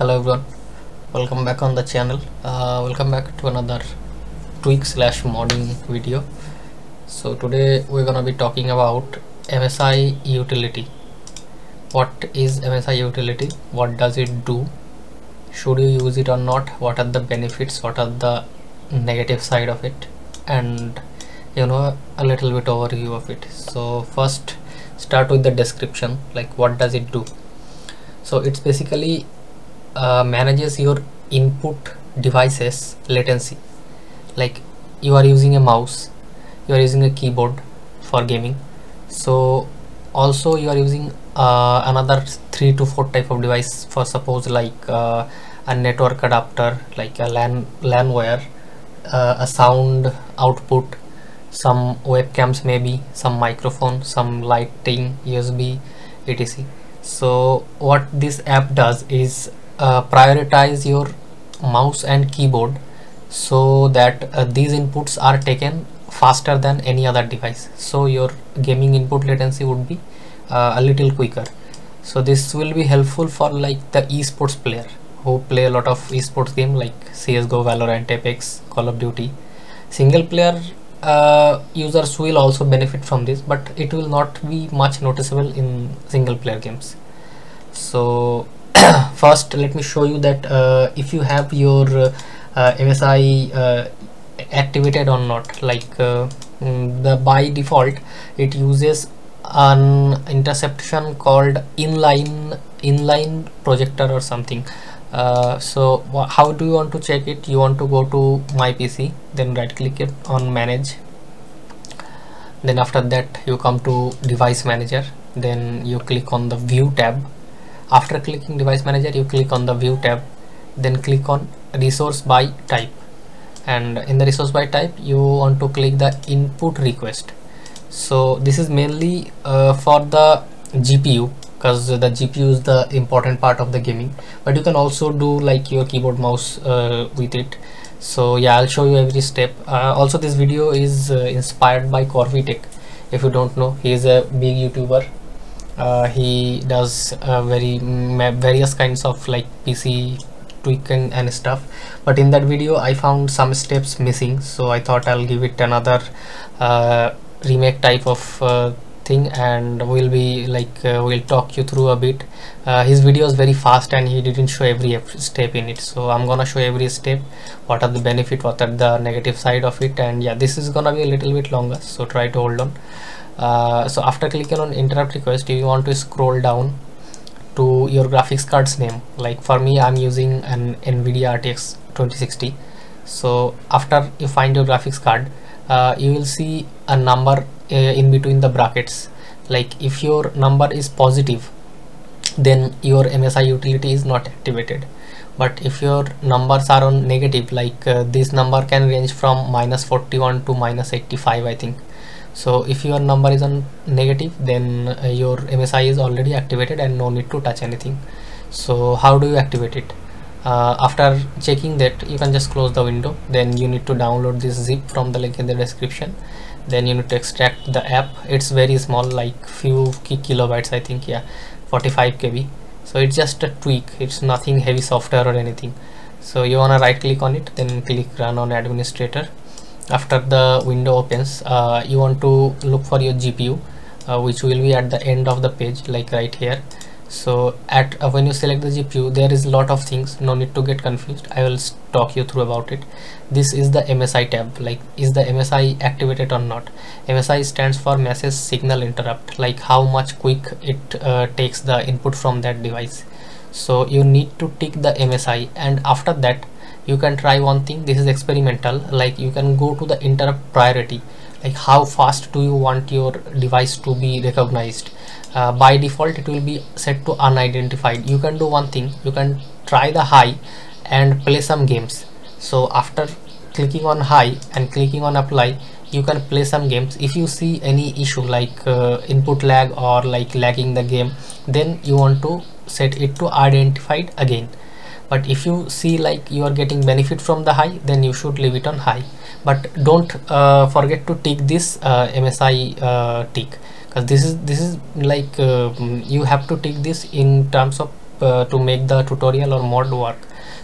hello everyone. Welcome back on the channel. Uh, welcome back to another tweak slash modding video. So today we're gonna be talking about msi utility. What is msi utility? What does it do? Should you use it or not? What are the benefits? What are the negative side of it? And you know a little bit overview of it. So first start with the description. Like what does it do? So it's basically uh, manages your input devices latency. Like you are using a mouse you are using a keyboard for gaming. So also you are using uh, another three to four type of device for suppose like uh, a network adapter like a LAN LAN wire uh, a sound output some webcams maybe some microphone some lighting USB etc. So what this app does is uh, prioritize your mouse and keyboard so that uh, these inputs are taken faster than any other device. So your gaming input latency would be uh, a little quicker. So this will be helpful for like the esports player who play a lot of esports game like csgo valorant apex call of duty. Single player uh, users will also benefit from this but it will not be much noticeable in single player games. So first let me show you that uh, if you have your uh, MSI uh, activated or not like uh, mm, the by default it uses an interception called inline inline projector or something. Uh, so how do you want to check it? You want to go to my PC then right click it on manage. Then after that you come to device manager. Then you click on the view tab after clicking device manager you click on the view tab then click on resource by type. And in the resource by type you want to click the input request. So this is mainly uh, for the GPU because the GPU is the important part of the gaming. But you can also do like your keyboard mouse uh, with it. So yeah I'll show you every step. Uh, also this video is uh, inspired by KhorvieTech if you don't know he is a big YouTuber uh, he does uh, very various kinds of like PC tweaking and stuff. But in that video I found some steps missing. So I thought I'll give it another uh, remake type of uh, thing and we'll be like uh, we'll talk you through a bit. Uh, his video is very fast and he didn't show every step in it. So I'm gonna show every step what are the benefit what are the negative side of it. And yeah this is gonna be a little bit longer. So try to hold on uh, so after clicking on interrupt request you want to scroll down to your graphics card's name? Like for me i'm using an nvidia rtx 2060 so after you find your graphics card uh, you will see a number uh, in between the brackets. Like if your number is positive then your msi utility is not activated but if your numbers are on negative like uh, this number can range from minus 41 to minus 85 i think. So if your number is on negative then uh, your MSI is already activated and no need to touch anything. So how do you activate it? Uh, after checking that you can just close the window. Then you need to download this zip from the link in the description. Then you need to extract the app. It's very small like few kilobytes I think yeah 45 KB so it's just a tweak. It's nothing heavy software or anything. So you wanna right click on it then click run on administrator. After the window opens uh, you want to look for your GPU uh, which will be at the end of the page like right here so at uh, when you select the GPU there is a lot of things. No need to get confused. I will talk you through about it. This is the MSI tab. Like is the MSI activated or not? MSI stands for message signal interrupt like how much quick it uh, takes the input from that device. So you need to tick the MSI and after that you can try one thing. This is experimental. Like you can go to the interrupt priority like how fast do you want your device to be recognized? Uh, by default it will be set to unidentified. You can do one thing. You can try the high and play some games. So after clicking on high and clicking on apply you can play some games. If you see any issue like uh, input lag or like lagging the game then you want to set it to identified again but if you see like you are getting benefit from the high then you should leave it on high. But don't uh, forget to tick this uh, MSI uh, tick. Because this is this is like uh, you have to tick this in terms of uh, to make the tutorial or mod work.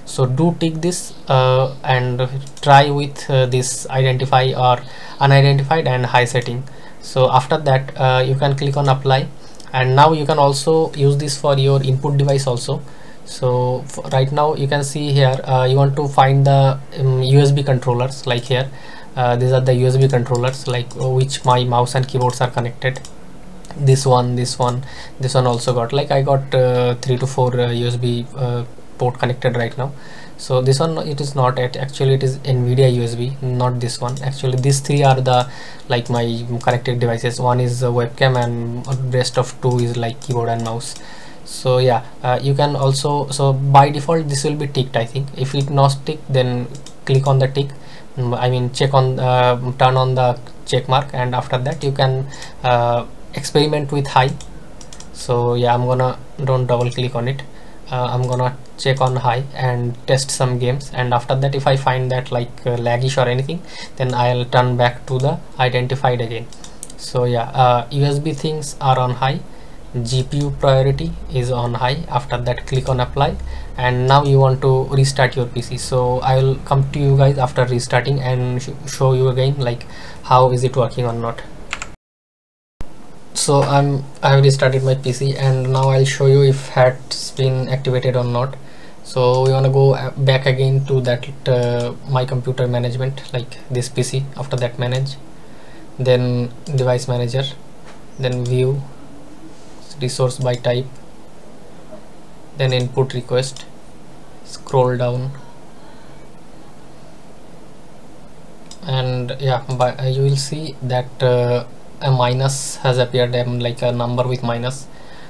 So do tick this uh, and try with uh, this identify or unidentified and high setting. So after that you can click on apply. And now you can also use this for your input device also so right now you can see here uh, you want to find the um, USB controllers like here. Uh, these are the USB controllers like uh, which my mouse and keyboards are connected. This one this one this one also got like I got uh, three to four USB port connected right now. So this one it is not it actually it is nvidia usb not this one. Actually these three are the like my connected devices. One is a webcam and rest of two is like keyboard and mouse so yeah uh, you can also so by default this will be ticked i think. If it not ticked then click on the tick. Mm, i mean check on uh, turn on the check mark and after that you can uh, experiment with high. So yeah i'm gonna don't double click on it. Uh, I'm gonna check on high and test some games. And after that if I find that like uh, laggish or anything then I'll turn back to the identified again. So yeah uh, USB things are on high GPU priority is on high. After that click on apply. And now you want to restart your PC so I will come to you guys after restarting and sh show you again like how is it working or not. So I'm I have restarted my PC and now I'll show you if has been activated or not. So we want to go uh, back again to that uh, my computer management like this PC after that manage. Then device manager. Then view resource by type then input request scroll down and yeah but you will see that uh, a minus has appeared um, like a number with minus.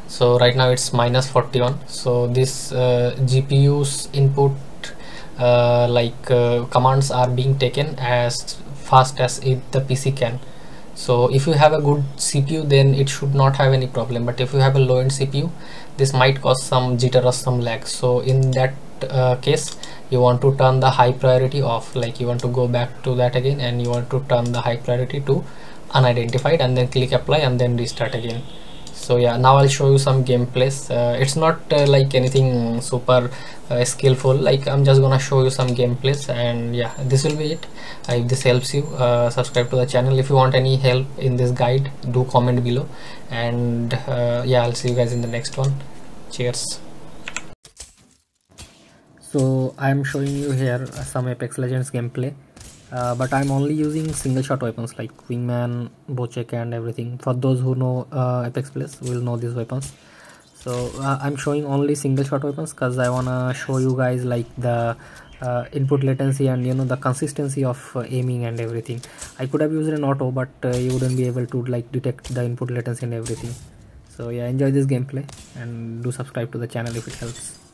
So right now it's minus 41 so this uh, GPU's input uh, like uh, commands are being taken as fast as it the PC can so if you have a good CPU then it should not have any problem. But if you have a low end CPU this might cause some jitter or some lag. So in that uh, case you want to turn the high priority off. Like you want to go back to that again and you want to turn the high priority to unidentified and then click apply and then restart again so yeah now i'll show you some gameplays. Uh, it's not uh, like anything super uh, skillful. Like i'm just gonna show you some gameplays and yeah this will be it. Uh, if this helps you uh, subscribe to the channel. If you want any help in this guide do comment below. And uh, yeah i'll see you guys in the next one. Cheers. So i'm showing you here some apex legends gameplay uh, but I'm only using single shot weapons like wingman, bocek and everything. For those who know uh, Apex Plus will know these weapons. So uh, I'm showing only single shot weapons because I wanna show you guys like the uh, input latency and you know the consistency of uh, aiming and everything. I could have used an auto but uh, you wouldn't be able to like detect the input latency and everything. So yeah enjoy this gameplay and do subscribe to the channel if it helps